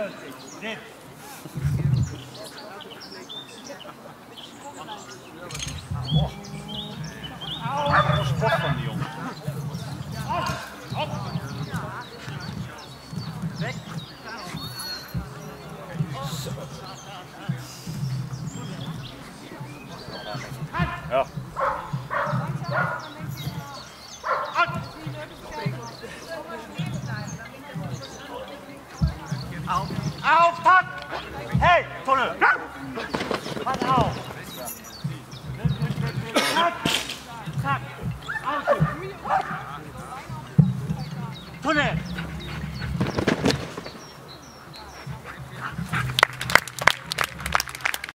Dit. Sport van jongen. Ja. Auf, Auftakt! Hey, Tunnel! Pass auf! Zack! Zack! Auf!